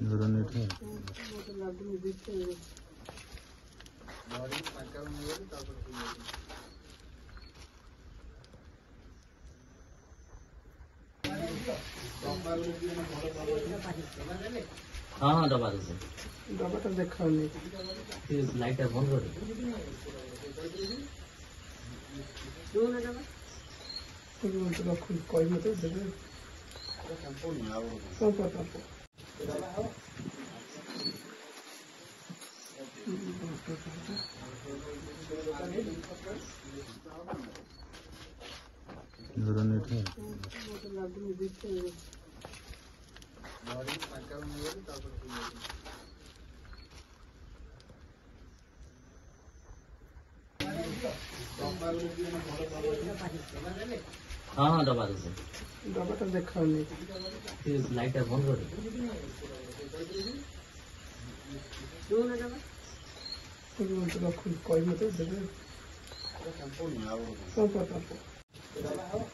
ধরনের হ্যাঁ হ্যাঁ ডবা আছে ডবাটা দেখাও নি লাইটটা বন্ধ করে। কয় মতো দেবে? সম্পূর্ণ। হ্যাঁ হ্যাঁ দবা দিচ্ছে দেখাও নেই লাইটটা বন্ধ করে Pergunta uma coisa, pode matar o dedo? Não, não, não.